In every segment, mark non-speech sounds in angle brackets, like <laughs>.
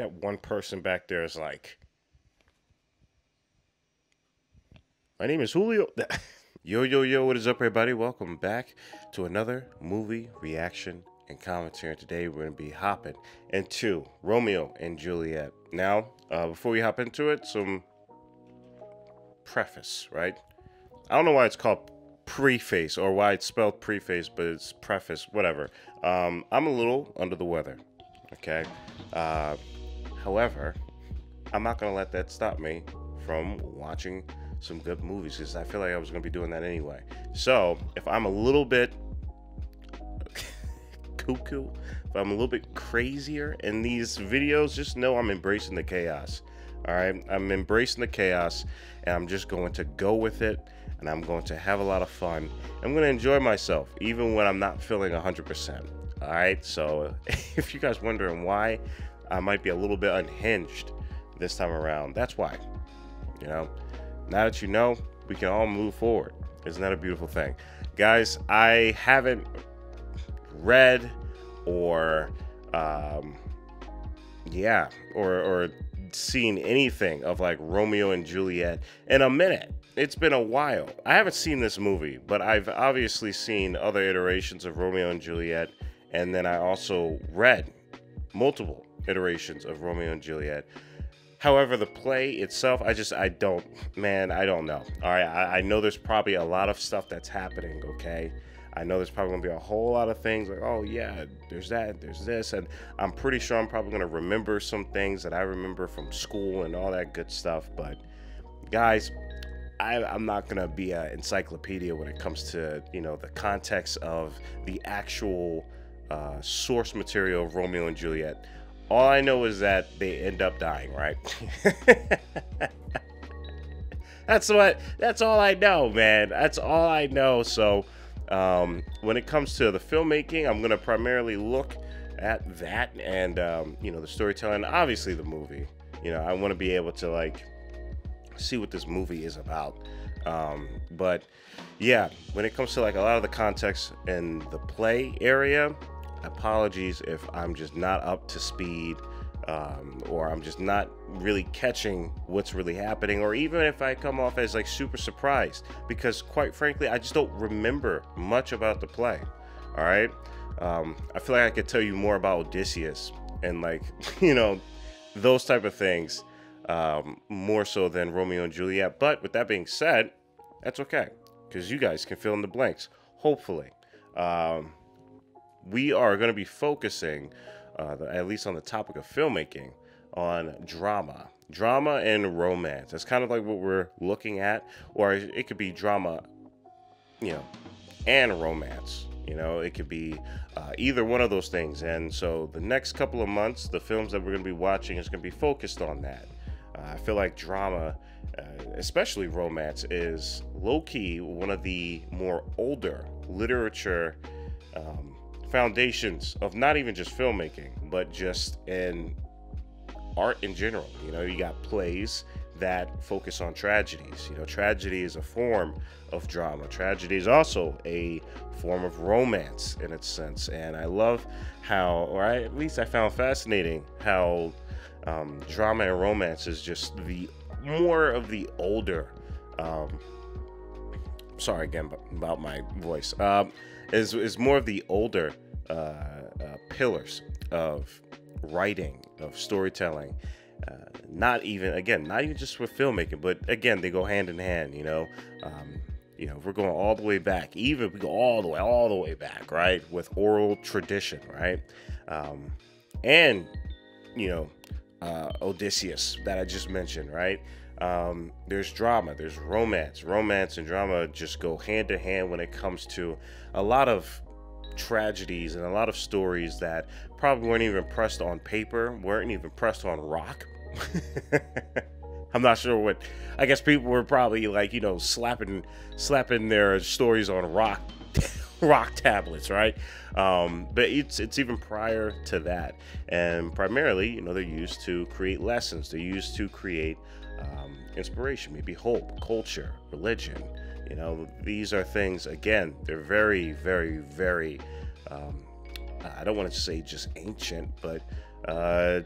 that one person back there is like, my name is Julio. <laughs> Yo, yo, yo, what is up, everybody? Welcome back to another movie reaction and commentary. Today we're going to be hopping into Romeo and Juliet. Now, uh, before we hop into it, some preface, right? I don't know why it's called preface or why it's spelled preface, but it's preface, whatever. Um, I'm a little under the weather, okay? Uh, however, I'm not going to let that stop me from watching some good movies because I feel like I was going to be doing that anyway. So if I'm a little bit <laughs> cuckoo, if I'm a little bit crazier in these videos, just know I'm embracing the chaos. All right, I'm embracing the chaos and I'm just going to go with it and I'm going to have a lot of fun. I'm going to enjoy myself even when I'm not feeling 100%. All right, so <laughs> if you guys wondering why I might be a little bit unhinged this time around, that's why. You know, now that you know, we can all move forward. Isn't that a beautiful thing? Guys, I haven't read or, um, yeah, or, or seen anything of like Romeo and Juliet in a minute. It's been a while. I haven't seen this movie, but I've obviously seen other iterations of Romeo and Juliet. And then I also read multiple iterations of Romeo and Juliet. However, the play itself, I just, I don't, man, I don't know. All right, I, I know there's probably a lot of stuff that's happening, okay? I know there's probably gonna be a whole lot of things like, oh yeah, there's that, there's this, and I'm pretty sure I'm probably gonna remember some things that I remember from school and all that good stuff. But guys, I, I'm not gonna be an encyclopedia when it comes to you know the context of the actual uh, source material of Romeo and Juliet. All I know is that they end up dying, right? <laughs> that's what. That's all I know, man. That's all I know. So, um, when it comes to the filmmaking, I'm gonna primarily look at that and um, you know the storytelling. Obviously, the movie. You know, I want to be able to like see what this movie is about. Um, but yeah, when it comes to like a lot of the context in the play area, apologies if I'm just not up to speed um, or I'm just not really catching what's really happening, or even if I come off as like super surprised, because quite frankly, I just don't remember much about the play. All right, um, I feel like I could tell you more about Odysseus and like <laughs> you know those type of things um, more so than Romeo and Juliet. But with that being said, that's okay because you guys can fill in the blanks. Hopefully. Um, we are going to be focusing, uh, the, at least on the topic of filmmaking, on drama. Drama and romance. That's kind of like what we're looking at, or it could be drama, you know, and romance. You know, it could be uh, either one of those things. And so the next couple of months, the films that we're going to be watching is going to be focused on that. Uh, I feel like drama, uh, especially romance, is low key one of the more older literature um, foundations of not even just filmmaking, but just in art in general. You know, you got plays that focus on tragedies. You know, tragedy is a form of drama. Tragedy is also a form of romance in its sense. And I love how, or I, at least I found fascinating how um, drama and romance is just the more of the older. Um, sorry again about my voice. Um, is is more of the older uh, uh, pillars of writing, of storytelling. Uh, not even again, not even just with filmmaking, but again, they go hand in hand. You know, um, you know, we're going all the way back. Even we go all the way, all the way back, right? With oral tradition, right? Um, and you know, uh, Odysseus that I just mentioned, right? Um, there's drama, there's romance. Romance and drama just go hand to hand when it comes to a lot of tragedies and a lot of stories that probably weren't even pressed on paper, weren't even pressed on rock. <laughs> I'm not sure what. I guess people were probably like you know slapping slapping their stories on rock <laughs> rock tablets, right? Um, but it's it's even prior to that, and primarily, you know, they're used to create lessons. They're used to create um, inspiration, maybe hope, culture, religion. You know, these are things. Again, they're very, very, very. Um, I don't want to say just ancient, but uh,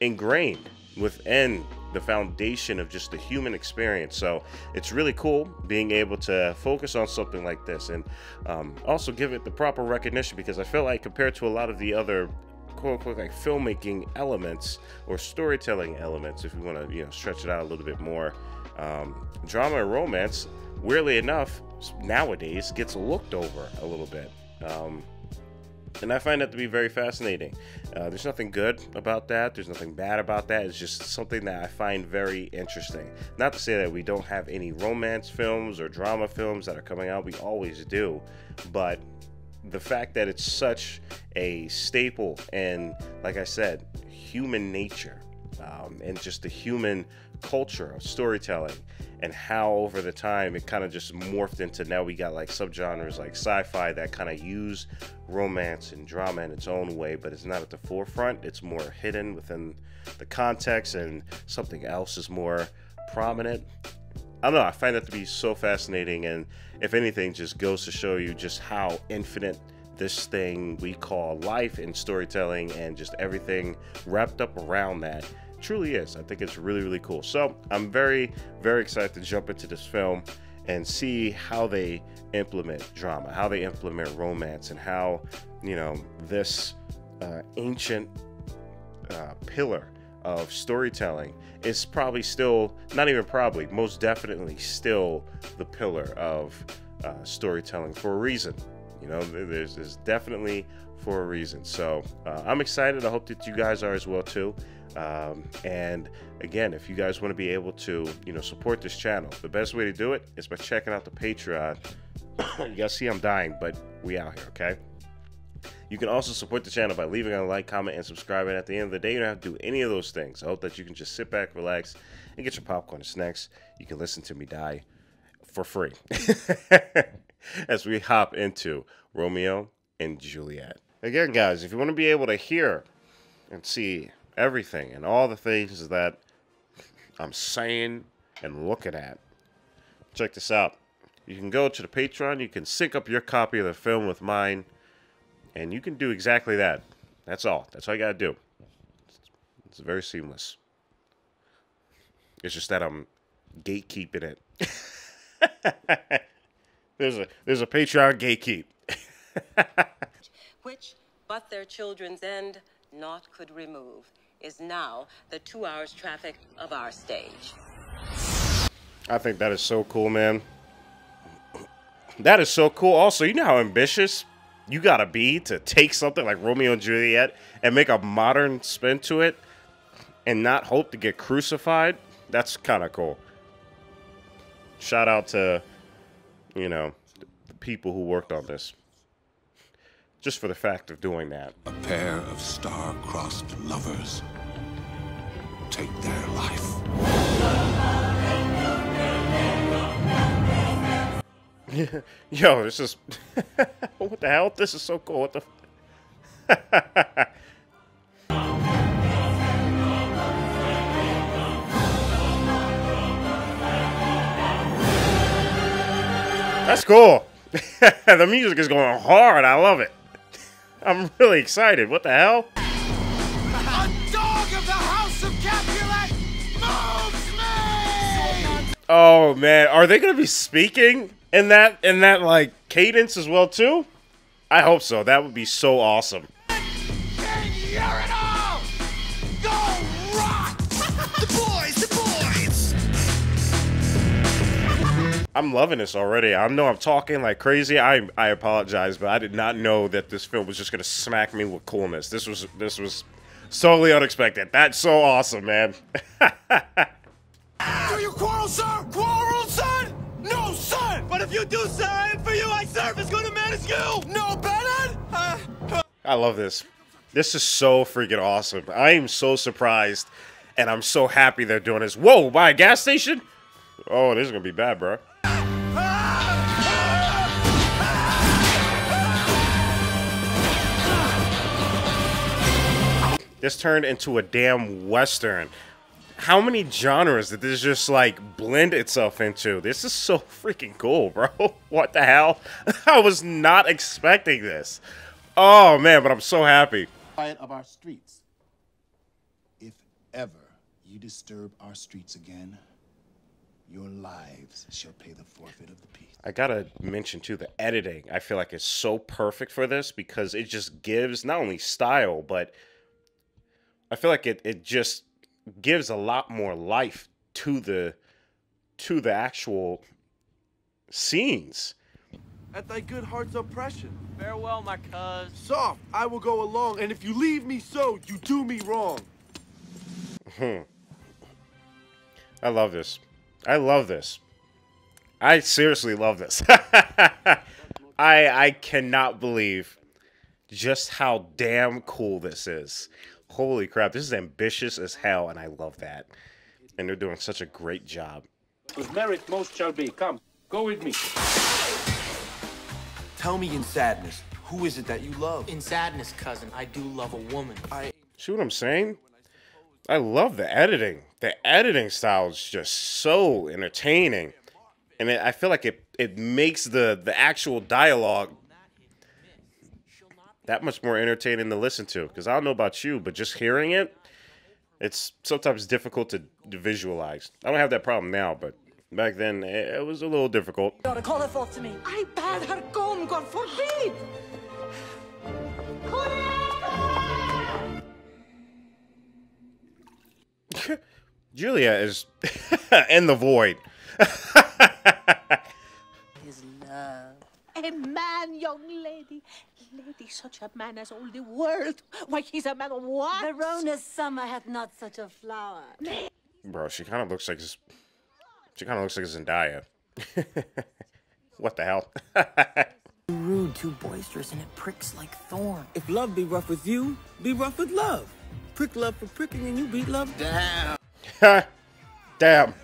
ingrained within the foundation of just the human experience. So it's really cool being able to focus on something like this and um, also give it the proper recognition because I feel like compared to a lot of the other quote unquote like filmmaking elements or storytelling elements, if you want to you know stretch it out a little bit more, um, drama and romance, weirdly enough, nowadays gets looked over a little bit. Um, and I find that to be very fascinating. Uh, there's nothing good about that. There's nothing bad about that. It's just something that I find very interesting. Not to say that we don't have any romance films or drama films that are coming out. We always do. But the fact that it's such a staple and, like I said, human nature um, and just the human culture of storytelling and how over the time it kind of just morphed into now we got like subgenres like sci-fi that kind of use romance and drama in its own way but it's not at the forefront. It's more hidden within the context and something else is more prominent i don't know i find that to be so fascinating and if anything just goes to show you just how infinite this thing we call life and storytelling and just everything wrapped up around that truly is. I think it's really, really cool. So I'm very, very excited to jump into this film and see how they implement drama, how they implement romance, and how, you know, this uh, ancient uh, pillar of storytelling is probably still, not even probably, most definitely still the pillar of uh, storytelling for a reason. You know, there's, there's definitely for a reason. So uh, I'm excited. I hope that you guys are as well too. Um, and again, if you guys want to be able to, you know, support this channel, the best way to do it is by checking out the Patreon. you guys see I'm dying, but we out here, okay? You can also support the channel by leaving a like, comment, and subscribing. At the end of the day, you don't have to do any of those things. I hope that you can just sit back, relax, and get your popcorn and snacks. You can listen to me die for free <laughs> as we hop into Romeo and Juliet. Again, guys, if you want to be able to hear and see everything and all the things that I'm saying and looking at. Check this out. You can go to the Patreon, you can sync up your copy of the film with mine, and you can do exactly that. That's all. That's all you got to do. It's very seamless. It's just that I'm gatekeeping it. <laughs> there's a there's a Patreon gatekeep. <laughs> Which but their children's end naught could remove is now the two hours traffic of our stage. I think that is so cool, man. That is so cool. Also, you know how ambitious you gotta be to take something like Romeo and Juliet and make a modern spin to it and not hope to get crucified? That's kind of cool. Shout out to, you know, the people who worked on this. Just for the fact of doing that. A pair of star-crossed lovers take their life. <laughs> Yo, this is <laughs> what the hell? This is so cool. What the? <laughs> That's cool. the music is going hard. I love it. I'm really excited. What the hell? Oh man, are they gonna be speaking in that in that like cadence as well too? I hope so. That would be so awesome. I'm loving this already. I know I'm talking like crazy. I I apologize, but I did not know that this film was just gonna smack me with coolness. This was this was totally unexpected. That's so awesome, man. <laughs> Do you quarrel, sir? Quarrel, son? No, son! But if you do, sir, I am for you. I serve as good a man as you. No, Bennett? Uh, uh. I love this. This is so freaking awesome. I am so surprised, and I'm so happy they're doing this. Whoa, by a gas station? Oh, this is gonna be bad, bro. This turned into a damn western. How many genres did this just like blend itself into? This is so freaking cool, bro. <laughs> What the hell? <laughs> I was not expecting this. Oh man, but I'm so happy. Quiet of our streets. If ever you disturb our streets again, your lives shall pay the forfeit of the peace. I gotta mention too the editing. I feel like it's so perfect for this because it just gives not only style, but I feel like it it just gives a lot more life to the to the actual scenes. At thy good heart's oppression. Farewell, my cuz. Soft, I will go along, and if you leave me so, you do me wrong. Hmm. I love this. I love this. I seriously love this. <laughs> I I cannot believe just how damn cool this is. Holy crap, this is ambitious as hell, and I love that. And they're doing such a great job. Whose merit most shall be. Come, go with me. Tell me in sadness, who is it that you love? In sadness, cousin, I do love a woman. I See what I'm saying? I love the editing. The editing style is just so entertaining. And it, I feel like it, it makes the, the actual dialogue that much more entertaining to listen to. Because I don't know about you, but just hearing it, it's sometimes difficult to, to visualize. I don't have that problem now, but back then it, it was a little difficult. Gotta call her forth to me. I bade her come, God forbid! <laughs> Julia is <laughs> in the void. <laughs> His love. A man, young lady. Lady, such a man as all the world. Why, he's a man of what? Verona's summer had not such a flower. Bro, she kind of looks like she kind of looks like Zendaya. <laughs> what the hell? <laughs> Rude, too boisterous, and it pricks like thorn. If love be rough with you, be rough with love. Prick love for pricking and you beat love down. <laughs> Damn.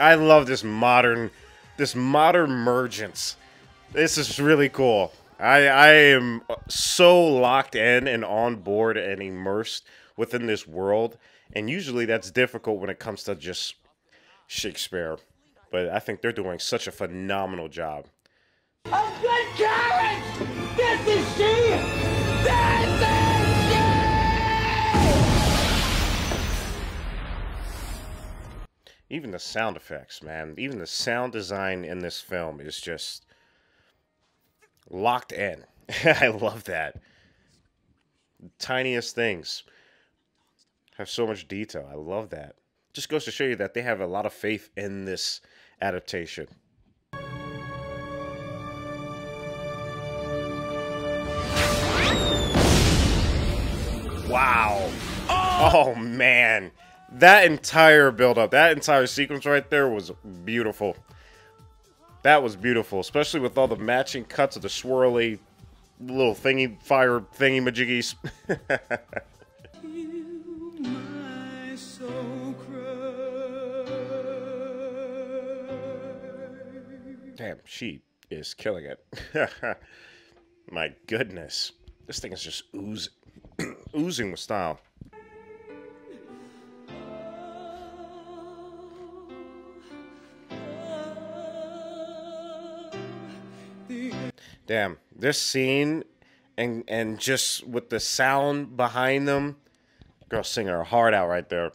I love this modern this modern mergence. This is really cool. I I am so locked in and on board and immersed within this world. And usually that's difficult when it comes to just Shakespeare. But I think they're doing such a phenomenal job. A good carriage! This is she! This is she! Even the sound effects, man. Even the sound design in this film is just locked in. <laughs> I love that. Tiniest things have so much detail. I love that. Just goes to show you that they have a lot of faith in this adaptation. Wow. Oh, man. That entire build up, that entire sequence right there was beautiful. That was beautiful, especially with all the matching cuts of the swirly little thingy fire thingy majiggies. <laughs> Damn, she is killing it. <laughs> My goodness. This thing is just oozing, <clears throat> oozing with style. Damn, this scene and and just with the sound behind them, girl singing her heart out right there.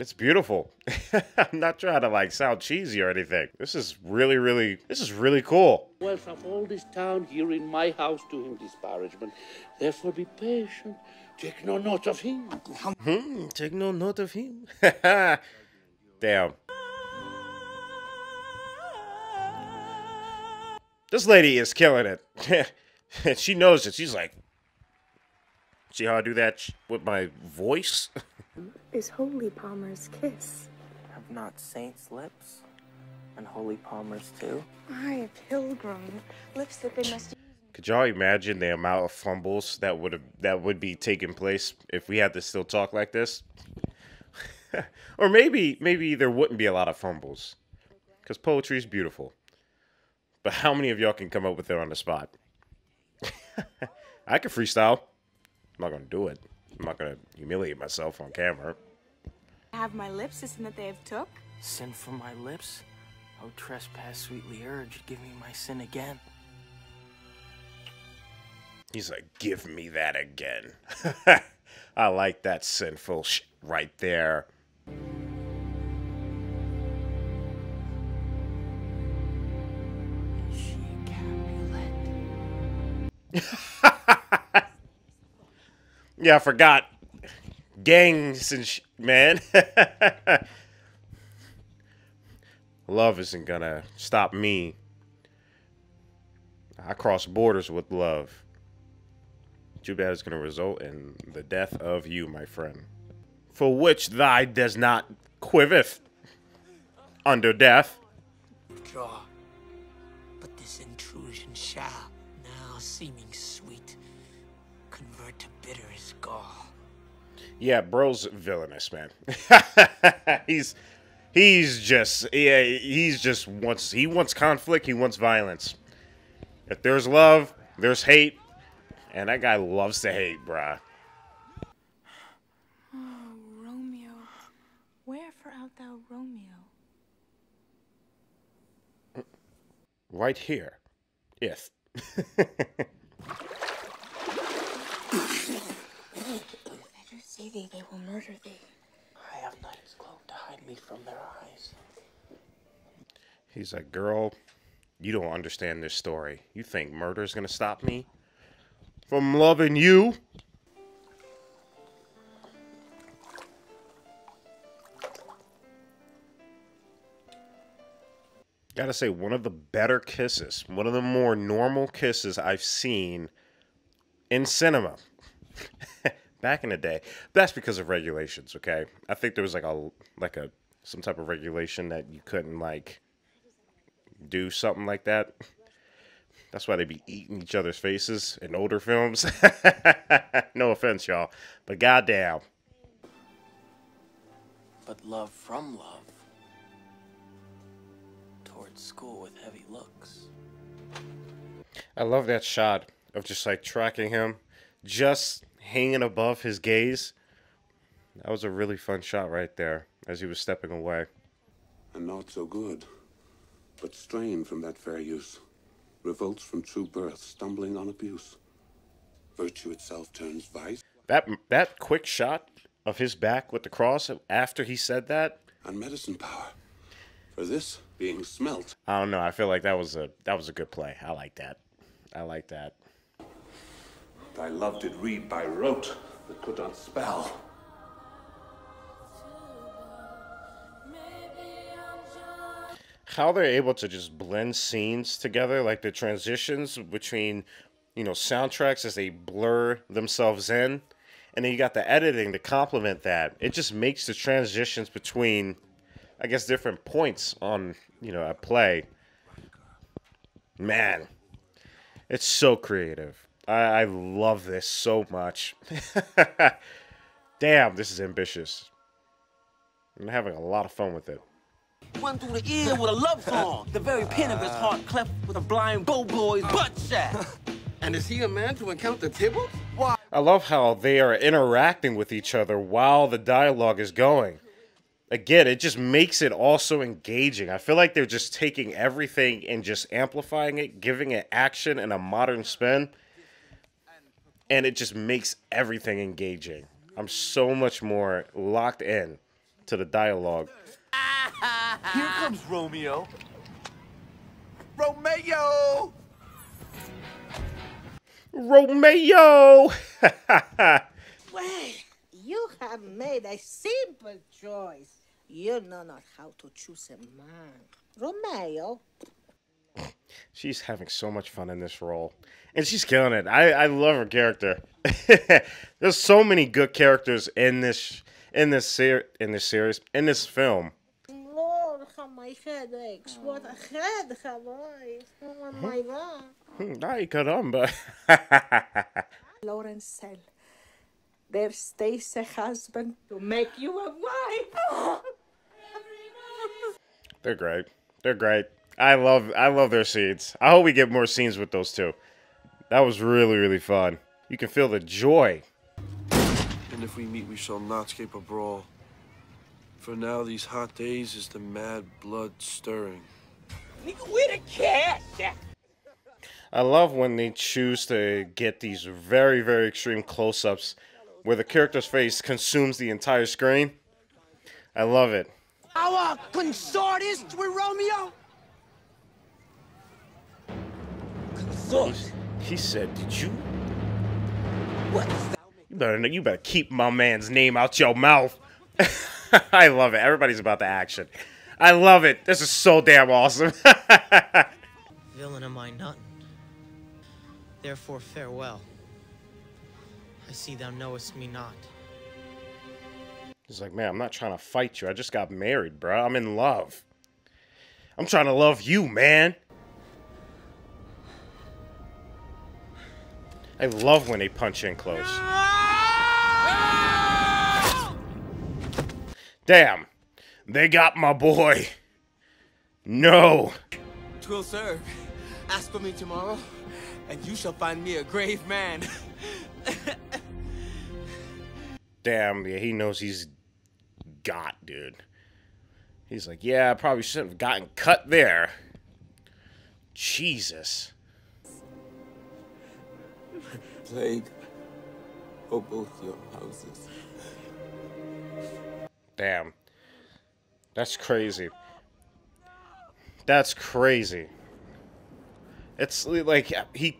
It's beautiful. <laughs> I'm not trying to like sound cheesy or anything. This is really, really, this is really cool. Wealth of all this town here in my house do him disparagement. Therefore be patient. Take no note of him. Hmm, take no note of him. <laughs> Damn. This lady is killing it. and <laughs> she knows it. She's like, see how I do that with my voice? is Holy Palmer's kiss. Have not saints' lips? And holy palmers too? I, a pilgrim. Lips that they must Could y'all imagine the amount of fumbles that would have that would be taking place if we had to still talk like this? <laughs> or maybe maybe there wouldn't be a lot of fumbles. Because poetry is beautiful. But how many of y'all can come up with it on the spot? <laughs> I can freestyle. I'm not gonna do it. I'm not gonna humiliate myself on camera. have my lips, isn't that they have took? Sin from my lips? Oh, trespass, sweetly urged, give me my sin again. He's like, give me that again. <laughs> I like that sinful sh- right there. <laughs> yeah, I forgot. Gangs and sh- man. <laughs> love isn't gonna stop me. I cross borders with love. Too bad it's gonna result in the death of you, my friend. For which thy does not quiveth under death. Draw. But this intrusion shall, now seeming sweet, convert to bitter as gall. Yeah, bro's villainous, man. <laughs> he's he's just yeah, he's just wants he wants conflict, he wants violence. If there's love, there's hate, and that guy loves to hate, bruh. Oh, <sighs> Romeo. Wherefore art thou Romeo? Right here. If. <laughs> Let her see thee, they will murder thee. I have night's cloak to hide me from their eyes. He's like, girl, you don't understand this story. You think murder's gonna stop me from loving you? Gotta say, one of the better kisses, one of the more normal kisses I've seen in cinema. <laughs> Back in the day, that's because of regulations. Okay, I think there was like a like a some type of regulation that you couldn't like do something like that. That's why they'd be eating each other's faces in older films. <laughs> no offense, y'all, but goddamn. But love from love. Towards school with heavy looks. I love that shot of just like tracking him, just hanging above his gaze. That was a really fun shot right there as he was stepping away. And not so good, but strained from that fair use. Revolts from true birth, stumbling on abuse. Virtue itself turns vice. That that quick shot of his back with the cross after he said that. And medicine power. For this being smelt. I don't know. I feel like that was a that was a good play. I like that. I like that. Thy love did read by rote, but could not spell. how they're able to just blend scenes together, like the transitions between, you know, soundtracks as they blur themselves in, and then you got the editing to complement that. It just makes the transitions between, I guess, different points on, you know, a play. Man, it's so creative. I, I love this so much. <laughs> Damn, this is ambitious. I'm having a lot of fun with it. One through the ear with a love song. The very pin of his heart cleft with a blind go boy's butt shot. <laughs> and is he a man to encounter Tybalt? Why? I love how they are interacting with each other while the dialogue is going. Again, it just makes it also engaging. I feel like they're just taking everything and just amplifying it, giving it action and a modern spin. And it just makes everything engaging. I'm so much more locked in to the dialogue. Here comes Romeo. Romeo! Romeo! <laughs> Well, you have made a simple choice. You know not how to choose a man. Romeo. She's having so much fun in this role. And she's killing it. I, I love her character. <laughs> There's so many good characters in this in this ser- in this series, in this film. Lord, how my head aches. What a head have I. Oh mm-hmm. my God. Hmm, Ay, caramba. Um, <laughs> Lawrence said, there stays a husband to make you a wife. <laughs> They're great. They're great. I love I love their scenes. I hope we get more scenes with those two. That was really really fun. You can feel the joy. And if we meet, we shall not escape a brawl. For now, these hot days is the mad blood stirring. Nigga, where the cash? I love when they choose to get these very very extreme close-ups where the character's face consumes the entire screen. I love it. Our consortist with Romeo? He, he said, "Did you? What? You better you better keep my man's name out your mouth." <laughs> I love it. Everybody's about the action. I love it. This is so damn awesome. <laughs> Villain am I none. Therefore farewell. I see thou knowest me not. He's like, man, I'm not trying to fight you. I just got married, bro. I'm in love. I'm trying to love you, man. I love when they punch in close. Damn. They got my boy. No. Twill serve. Ask for me tomorrow, and you shall find me a grave man. <laughs> Damn, yeah, he knows he's got, dude. He's like, yeah, I probably shouldn't have gotten cut there. Jesus. Plague for both your houses. Damn. That's crazy. That's crazy. It's like he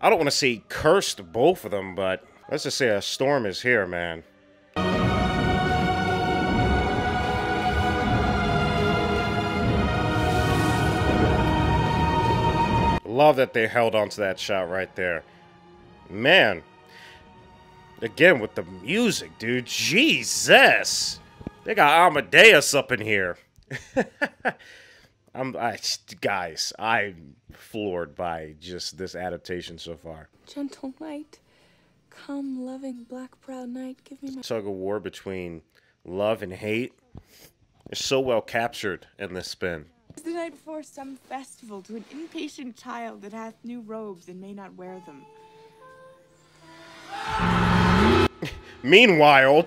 I don't want to say cursed both of them, but let's just say a storm is here, man. Love that they held on to that shot right there. Man. Again with the music, dude. Jesus. They got Amadeus up in here. <laughs> I'm I, guys, I'm floored by just this adaptation so far. Gentle night, come, loving black proud night, give me my. Tug of war between love and hate is so well captured in this spin. It's the night before some festival to an impatient child that hath new robes and may not wear them. Meanwhile, <laughs>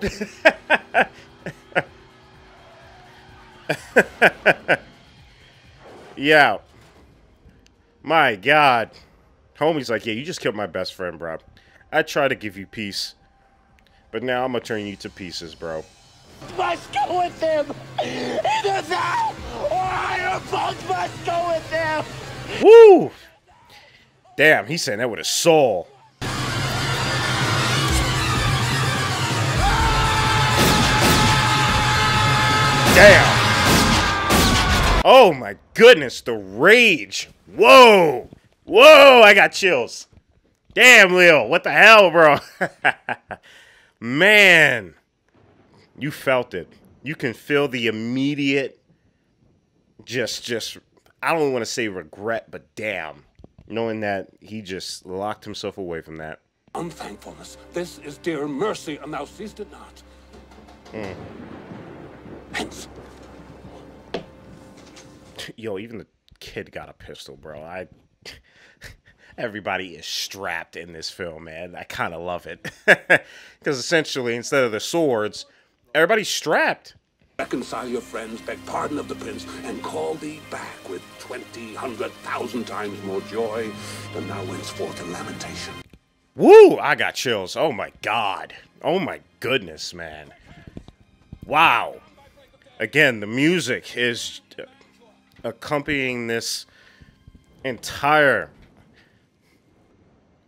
yeah. My God. Homie's like, yeah, you just killed my best friend, bro. I try to give you peace, but now I'm gonna turn you to pieces, bro. must go with them! Either that, both must go with them! Woo! Damn, he's saying that with his soul. Damn. Oh my goodness, the rage. Whoa. Whoa, I got chills. Damn, Leo. What the hell, bro? <laughs> Man. You felt it. You can feel the immediate just just I don't want to say regret, but damn. Knowing that he just locked himself away from that. Unthankfulness. This is dear mercy, and thou seest it not. Mm. Hence. <laughs> Yo, even the kid got a pistol, bro. I <laughs> everybody is strapped in this film, man. I kind of love it <laughs> because essentially, instead of the swords, everybody's strapped. Reconcile your friends, beg pardon of the prince, and call thee back with twenty, hundred thousand times more joy than thou wentst forth in lamentation. Woo! I got chills. Oh my god. Oh my goodness, man. Wow. Again, the music is accompanying this entire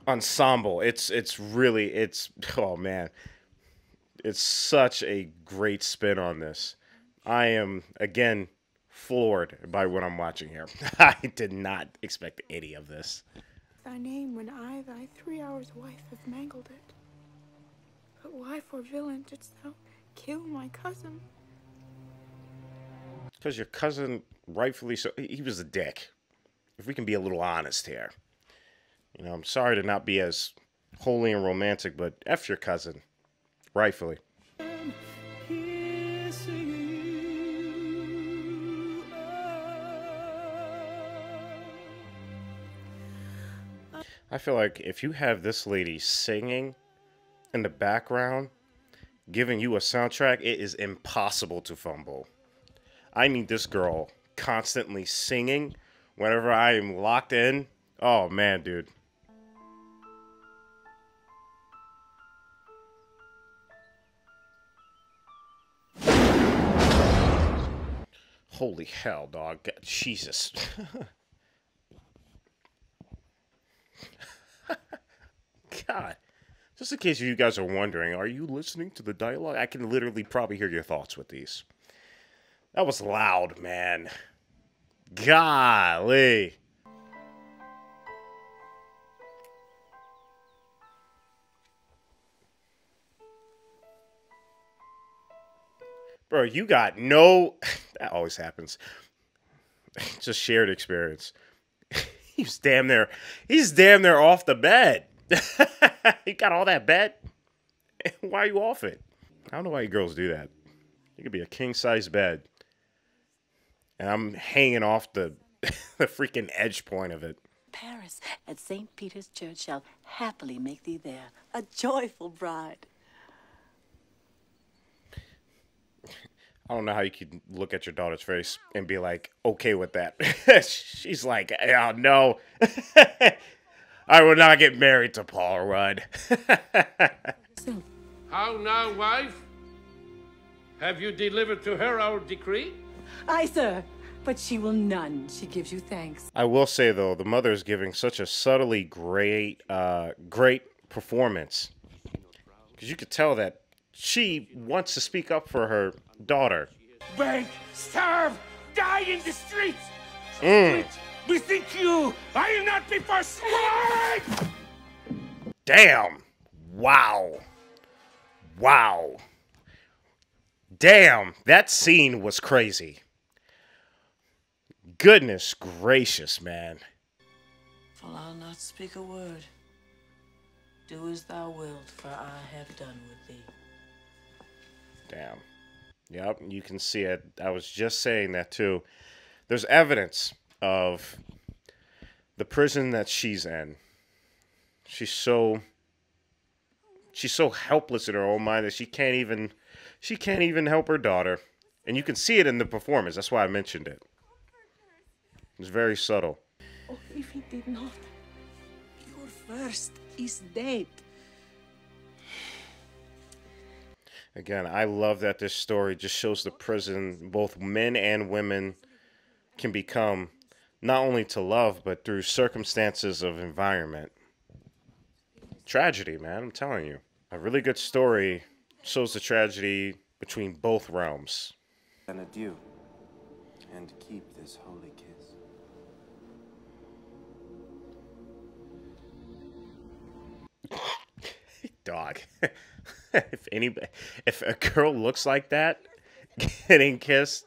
ensemble. It's it's really it's oh man. It's such a great spin on this. I am again floored by what I'm watching here. <laughs> I did not expect any of this. Thy name when I, thy three hours wife, have mangled it. But why for villain didst thou kill my cousin? Because your cousin, rightfully so, he was a dick. If we can be a little honest here. You know, I'm sorry to not be as holy and romantic, but F your cousin. Rightfully. I feel like if you have this lady singing in the background, giving you a soundtrack, it is impossible to fumble. I need this girl constantly singing whenever I am locked in. Oh man, dude. Holy hell, dog. Jesus. <laughs> God. Just in case you guys are wondering, are you listening to the dialogue? I can literally probably hear your thoughts with these. That was loud, man. Golly. Bro, you got no. <laughs> That always happens. <laughs> Just shared experience. <laughs> he's damn near. He's damn near off the bed. <laughs> you got all that bed. <laughs> Why are you off it? I don't know why you girls do that. It could be a king size bed, and I'm hanging off the <laughs> the freaking edge point of it. Paris at St. Peter's Church shall happily make thee there a joyful bride. I don't know how you can look at your daughter's face and be like, okay with that. She's like, oh, no. I will not get married to Paul Rudd. <laughs> How now, wife? Have you delivered to her our decree? Aye, sir, but she will none. She gives you thanks. I will say though, the mother is giving such a subtly great, uh, great performance because you could tell that she wants to speak up for her daughter. Beg, starve, die in the streets. Mm. Bethink you, I am not before swine. Damn! Wow! Wow! Damn! That scene was crazy. Goodness gracious, man. For I'll not speak a word. Do as thou wilt, for I have done with thee. Damn. Yep, you can see it. I was just saying that too. There's evidence of the prison that she's in. She's so she's so helpless in her own mind that she can't even she can't even help her daughter. And you can see it in the performance. That's why I mentioned it. It's very subtle. Oh, if he did not, your first is dead. Again, I love that this story just shows the prison both men and women can become not only to love but through circumstances of environment. Tragedy, man, I'm telling you. A really good story shows the tragedy between both realms. And adieu, and keep this holy kiss. <laughs> Dog. <laughs> if any if a girl looks like that <laughs> getting kissed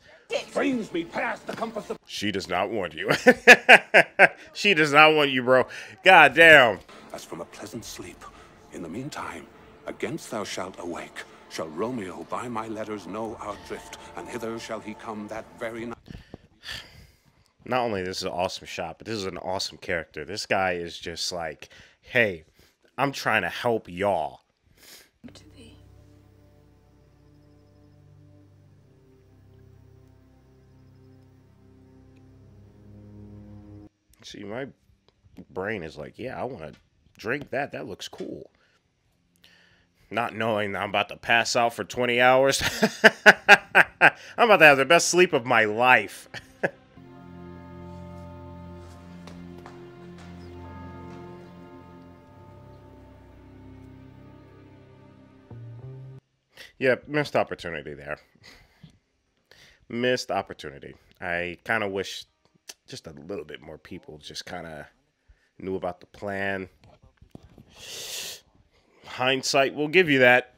brings me past the compass of she does not want you. <laughs> She does not want you bro. God damn. As from a pleasant sleep in the meantime against thou shalt awake shall romeo by my letters know our drift and hither shall he come that very night. <sighs> Not only this is an awesome shot but this is an awesome character. This guy is just like hey i'm trying to help y'all See, my brain is like, yeah, I want to drink that. That looks cool. Not knowing I'm about to pass out for 20 hours. <laughs> I'm about to have the best sleep of my life. <laughs> yeah, missed opportunity there. <laughs> Missed opportunity. I kind of wish just a little bit more people just kind of knew about the plan. Hindsight will give you that.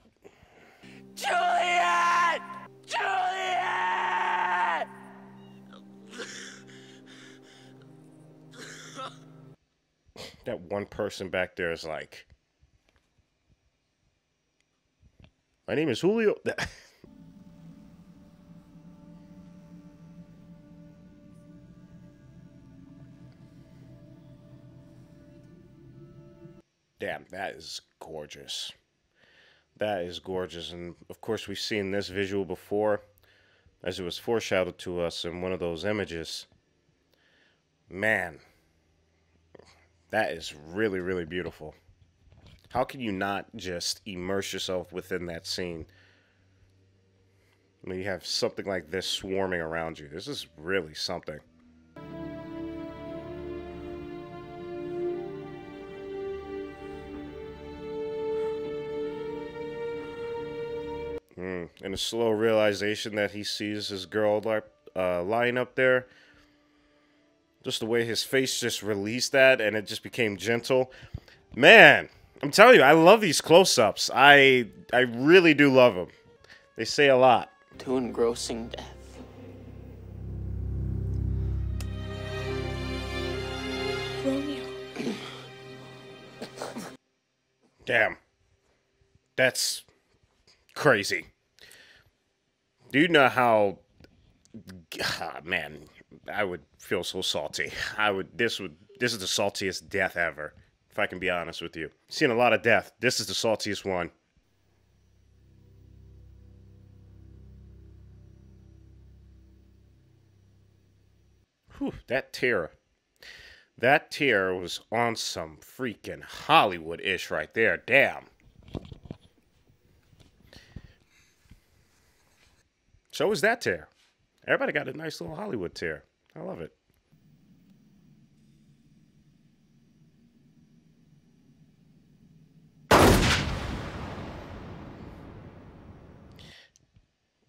Juliet! Juliet! that one person back there is like, my name is Julio. <laughs> Damn, that is gorgeous. That is gorgeous. And of course, we've seen this visual before, as it was foreshadowed to us in one of those images. Man, that is really, really beautiful. How can you not just immerse yourself within that scene? when you have something like this swarming around you. This is really something. And a slow realization that he sees his girl uh, lying up there. Just the way his face just released that and it just became gentle. Man, I'm telling you, I love these close ups. I, I really do love them. They say a lot. To engrossing death. Romeo. Damn. That's crazy. Do you know how ah, man, I would feel so salty. I would this would this is the saltiest death ever, if I can be honest with you. Seen a lot of death. This is the saltiest one. Whew, that tear. That tear was on some freaking Hollywood ish right there. Damn. So was that tear. Everybody got a nice little Hollywood tear. I love it.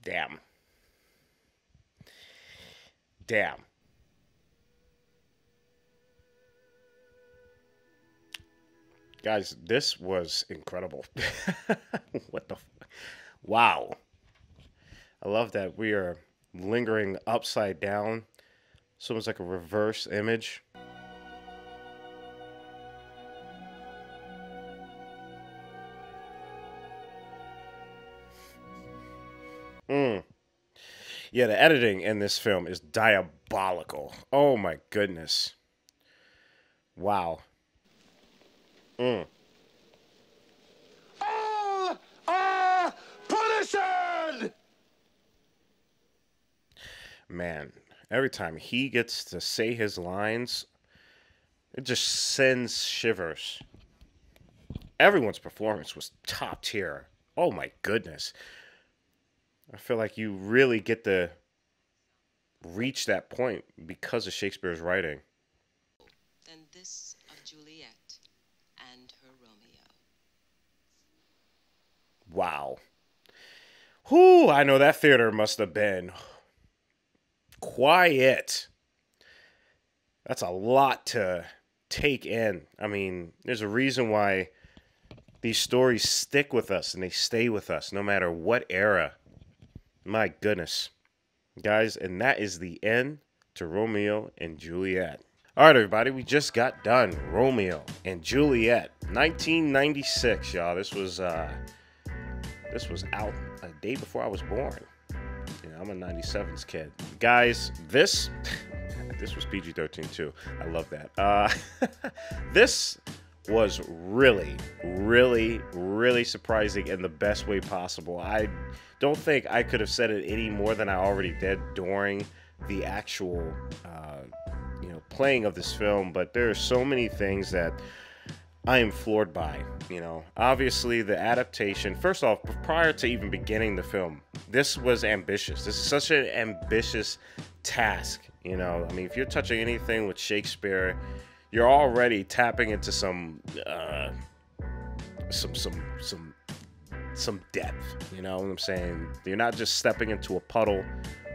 Damn. Damn. Guys, this was incredible. <laughs> what the? Wow. I love that we are lingering upside down. It's almost like a reverse image. Mm. Yeah, the editing in this film is diabolical. Oh my goodness. Wow. Mm. Ah! Ah! Punisher! Man, every time he gets to say his lines, it just sends shivers. Everyone's performance was top tier. Oh my goodness. I feel like you really get to reach that point because of Shakespeare's writing. Than this of Juliet and her Romeo. Wow. Whoo, I know that theater must have been quiet. That's a lot to take in. I mean, there's a reason why these stories stick with us and they stay with us no matter what era. My goodness. Guys, and that is the end to Romeo and Juliet. All right, everybody, we just got done. Romeo and Juliet, 1996, y'all. This was uh this was out a day before I was born. I'm a 97s kid. Guys, this <laughs> this was PG-13 too. I love that. Uh <laughs> this was really, really, really surprising in the best way possible. I don't think I could have said it any more than I already did during the actual, uh, you know, playing of this film. But there are so many things that I am floored by. You know, obviously the adaptation. First off, prior to even beginning the film, this was ambitious. This is such an ambitious task. You know, I mean, if you're touching anything with Shakespeare you're already tapping into some uh, some some some some depth. You know what I'm saying? You're not just stepping into a puddle.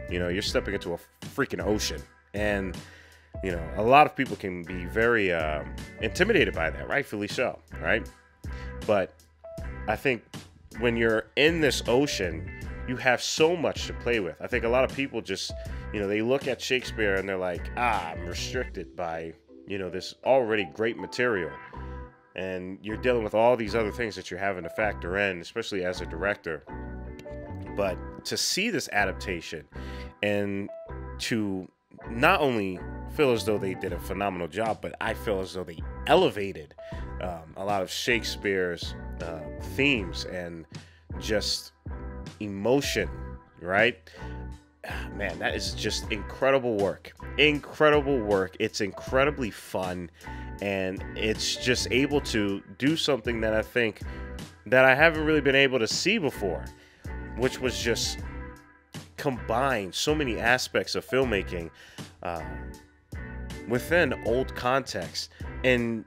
You know, you're stepping into a freaking ocean, and you know a lot of people can be very um, intimidated by that, rightfully so, right? But I think when you're in this ocean, you have so much to play with. I think a lot of people just, you know, they look at Shakespeare and they're like, ah, I'm restricted by you know this already great material and you're dealing with all these other things that you're having to factor in especially as a director but to see this adaptation and to not only feel as though they did a phenomenal job but i feel as though they elevated um, a lot of shakespeare's uh, themes and just emotion right Ah, man, that is just incredible work. Incredible work. It's incredibly fun, and it's just able to do something that I think that I haven't really been able to see before, which was just combine so many aspects of filmmaking uh, within old context and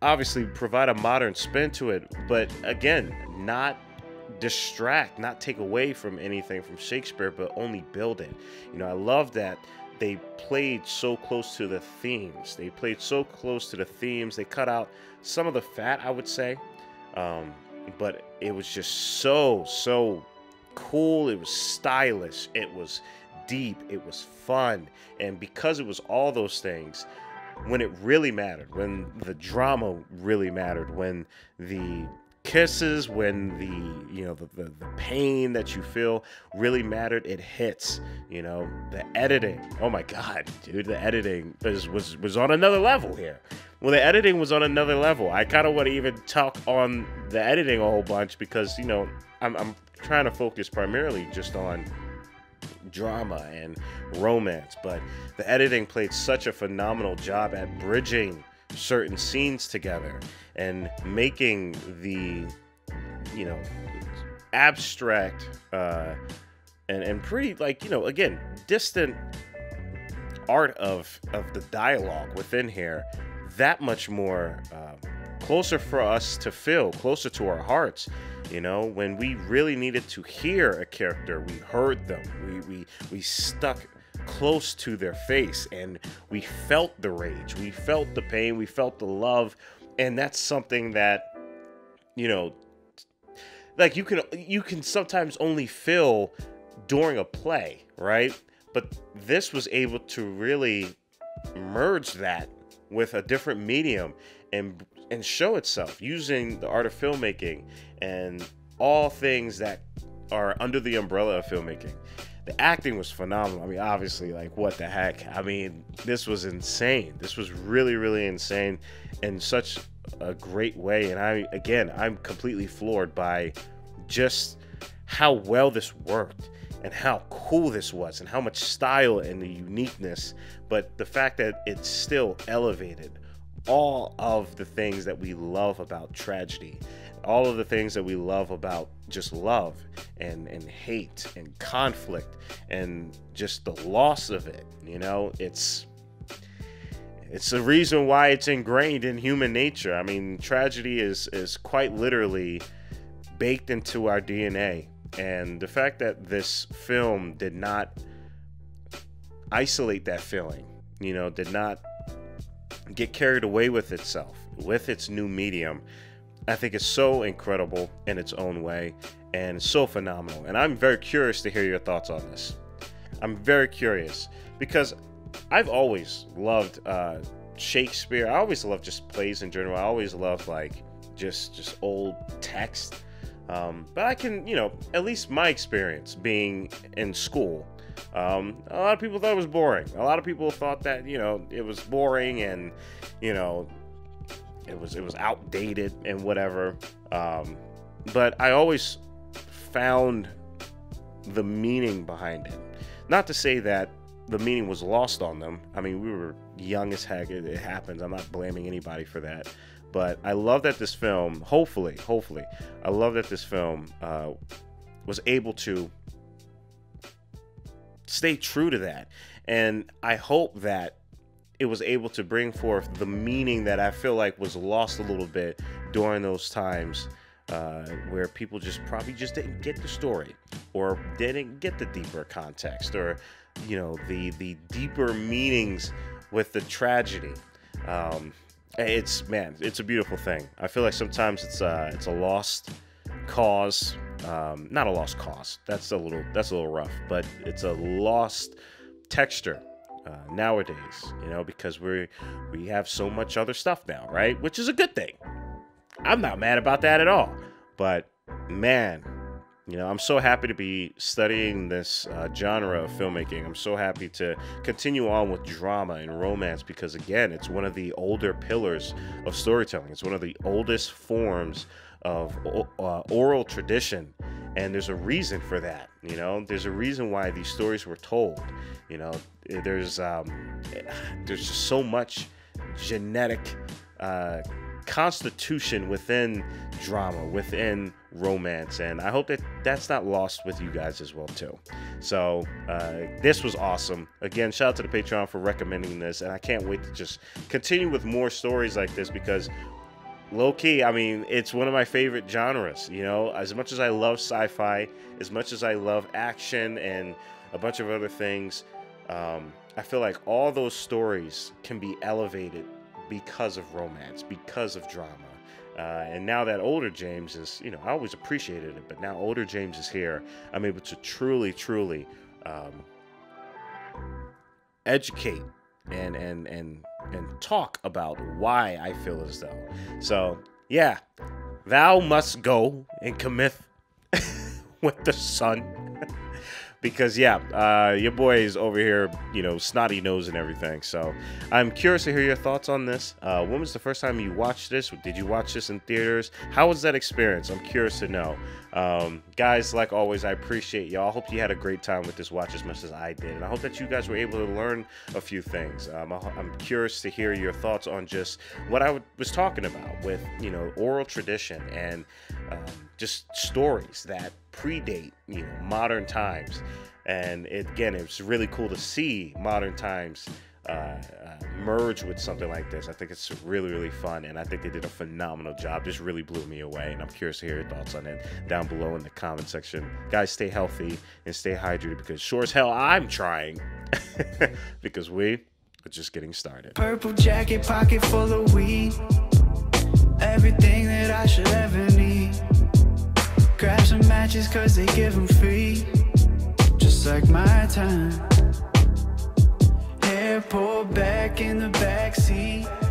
obviously provide a modern spin to it, but again, not distract, not take away from anything from Shakespeare, but only build it. You know, I love that they played so close to the themes. They played so close to the themes. They cut out some of the fat, I would say, um, but it was just so so cool. It was stylish. It was deep. It was fun, and because it was all those things, when it really mattered, when the drama really mattered, when the kisses when the you know the, the, the, pain that you feel really mattered it hits you know the editing oh my god dude the editing was was, was on another level here well the editing was on another level i kind of want to even talk on the editing a whole bunch because you know I'm, I'm trying to focus primarily just on drama and romance but the editing played such a phenomenal job at bridging certain scenes together and making the you know abstract uh, and and pretty like you know again distant art of of the dialogue within here that much more uh, closer for us to feel closer to our hearts you know when we really needed to hear a character we heard them we we we stuck close to their face and we felt the rage we felt the pain we felt the love and that's something that you know like you can you can sometimes only feel during a play right? But this was able to really merge that with a different medium and and show itself using the art of filmmaking and all things that are under the umbrella of filmmaking the acting was phenomenal. I mean, obviously, like what the heck? I mean, this was insane. This was really, really insane in such a great way. And I, again, I'm completely floored by just how well this worked and how cool this was and how much style and the uniqueness. But the fact that it still elevated all of the things that we love about tragedy all of the things that we love about just love and and hate and conflict and just the loss of it you know? It's it's the reason why it's ingrained in human nature. I mean tragedy is is quite literally baked into our dna and the fact that this film did not isolate that feeling you know did not get carried away with itself with its new medium I think is so incredible in its own way and so phenomenal. And I'm very curious to hear your thoughts on this. I'm very curious because I've always loved uh, Shakespeare. I always loved just plays in general. I always loved like just just old text. Um, but I can, you know, at least my experience being in school, um, a lot of people thought it was boring. A lot of people thought that, you know, it was boring and, you know, it was it was outdated and whatever. Um, but I always found the meaning behind it. Not to say that the meaning was lost on them. I mean, we were young as heck. It, it happens. I'm not blaming anybody for that. But I love that this film, hopefully, hopefully, I love that this film uh, was able to stay true to that. And I hope that it was able to bring forth the meaning that I feel like was lost a little bit during those times uh, where people just probably just didn't get the story or didn't get the deeper context or you know the the deeper meanings with the tragedy. Um, it's man, it's a beautiful thing. I feel like sometimes it's uh, it's a lost cause, um, not a lost cause. That's a little that's a little rough, but it's a lost texture uh, nowadays, you know, because we we have so much other stuff now, right? Which is a good thing. I'm not mad about that at all. But man, you know, I'm so happy to be studying this uh, genre of filmmaking. I'm so happy to continue on with drama and romance because, again, it's one of the older pillars of storytelling. It's one of the oldest forms of uh, oral tradition and there's a reason for that you know there's a reason why these stories were told you know there's um, there's just so much genetic uh, constitution within drama, within romance, and I hope that that's not lost with you guys as well too. So uh, this was awesome. Again, shout out to the Patreon for recommending this, and I can't wait to just continue with more stories like this because low key, I mean, it's one of my favorite genres. You know, as much as I love sci-fi, as much as I love action and a bunch of other things, um, I feel like all those stories can be elevated because of romance, because of drama. Uh, and now that older James is, you know, I always appreciated it, but now older James is here, I'm able to truly, truly um, educate and and and and talk about why I feel as though. So yeah, thou must go and commit <laughs> with the sun. <laughs> because yeah, uh, your boy is over here, you know, snotty nose and everything. So I'm curious to hear your thoughts on this. Uh, when was the first time you watched this? Did you watch this in theaters? How was that experience? I'm curious to know. Um, guys, like always, I appreciate y'all. I hope you had a great time with this watch as much as I did, and I hope that you guys were able to learn a few things. Um, I'm curious to hear your thoughts on just what I was talking about with you know oral tradition and um, just stories that predate you know modern times. And it, again, it's really cool to see modern times uh, uh, merge with something like this. I think it's really, really fun, and I think they did a phenomenal job. Just really blew me away, and I'm curious to hear your thoughts on it down below in the comment section. Guys, stay healthy and stay hydrated because sure as hell I'm trying <laughs> because we are just getting started. Purple jacket, pocket full of weed. Everything that I should ever need. Grab some matches cause they give them free. Just like my time hair pulled back in the backseat.